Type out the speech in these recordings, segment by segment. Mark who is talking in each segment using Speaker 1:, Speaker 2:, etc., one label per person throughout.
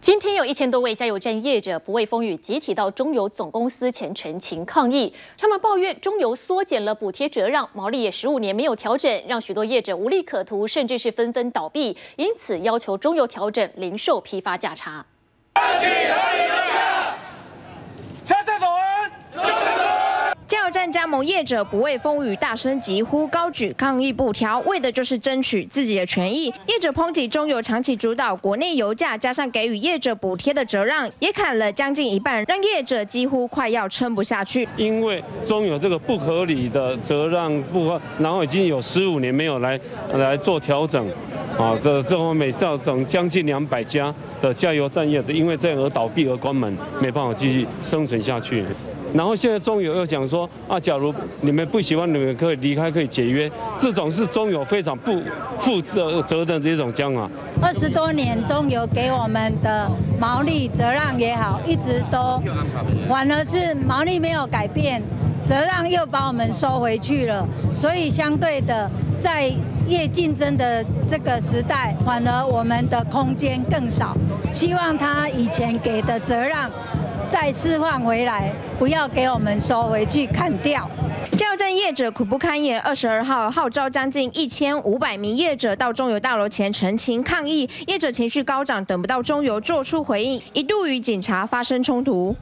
Speaker 1: 今天有一千多位加油站业者不畏风雨，集体到中油总公司前陈情抗议。他们抱怨中油缩减了补贴折让，毛利也十五年没有调整，让许多业者无利可图，甚至是纷纷倒闭。因此要求中油调整零售批发价差。
Speaker 2: 加盟业者不畏风雨，大声疾呼，高举抗议布条，为的就是争取自己的权益。业者抨击中油长期主导国内油价，加上给予业者补贴的折让，也砍了将近一半，让业者几乎快要撑不下去。
Speaker 3: 因为中油这个不合理的折让不合，然后已经有十五年没有来来做调整，啊，这这后每造成将近两百家的加油站业者因为这样而倒闭而关门，没办法继续生存下去。然后现在中油又讲说啊，假如你们不喜欢，你们可以离开，可以解约。这种是中油非常不负责责的这种讲啊。
Speaker 4: 二十多年，中油给我们的毛利折让也好，一直都，反而是毛利没有改变，折让又把我们收回去了。所以相对的，在业竞争的这个时代，反而我们的空间更少。希望他以前给的折让。再释放回来，不要给我们收回去砍掉。
Speaker 2: 加油站业者苦不堪言，二十二号号召将近一千五百名业者到中油大楼前陈情抗议，业者情绪高涨，等不到中油做出回应，一度与警察发生冲突。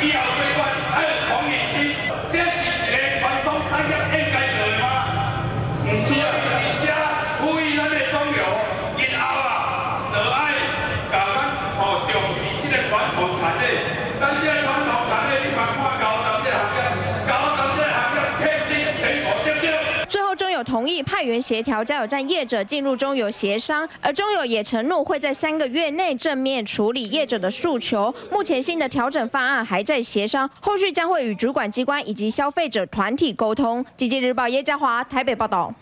Speaker 2: 最同意派员协调加油站业者进入中油协商，而中油也承诺会在三个月内正面处理业者的诉求。目前新的调整方案还在协商，后续将会与主管机关以及消费者团体沟通。经济日报叶嘉华台北报道。